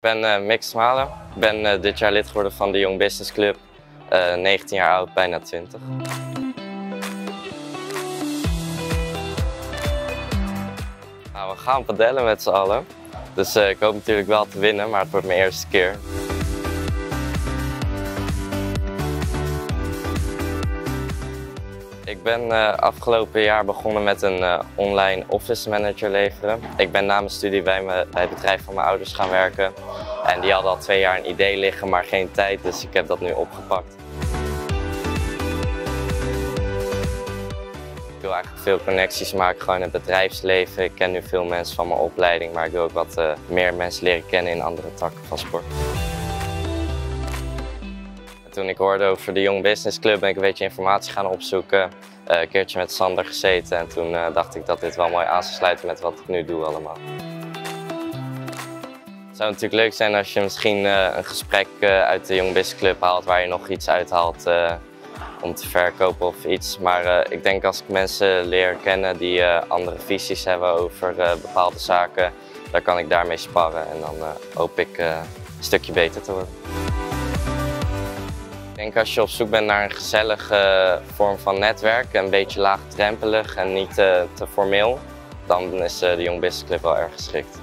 Ik ben uh, Mick Smalen. Ik ben uh, dit jaar lid geworden van de Young Business Club. Uh, 19 jaar oud, bijna 20. Nou, we gaan padellen met z'n allen. Dus ik hoop natuurlijk wel te winnen, maar het wordt mijn eerste keer. Ik ben uh, afgelopen jaar begonnen met een uh, online office manager leveren. Ik ben na mijn studie bij, me, bij het bedrijf van mijn ouders gaan werken. En die hadden al twee jaar een idee liggen, maar geen tijd, dus ik heb dat nu opgepakt. Ik wil eigenlijk veel connecties maken gewoon in het bedrijfsleven. Ik ken nu veel mensen van mijn opleiding, maar ik wil ook wat uh, meer mensen leren kennen in andere takken van sport. Toen ik hoorde over de Young Business Club ben ik een beetje informatie gaan opzoeken. Uh, een keertje met Sander gezeten en toen uh, dacht ik dat dit wel mooi aan zou sluiten met wat ik nu doe allemaal. Het zou natuurlijk leuk zijn als je misschien uh, een gesprek uit de Young Business Club haalt waar je nog iets uithaalt om te verkopen of iets. Maar ik denk als ik mensen leer kennen die andere visies hebben over bepaalde zaken, dan kan ik daarmee sparren en dan hoop ik een stukje beter te worden. Denk als je op zoek bent naar een gezellige vorm van netwerk, een beetje laagdrempelig en niet te, te formeel, dan is de Young Business Club wel erg geschikt.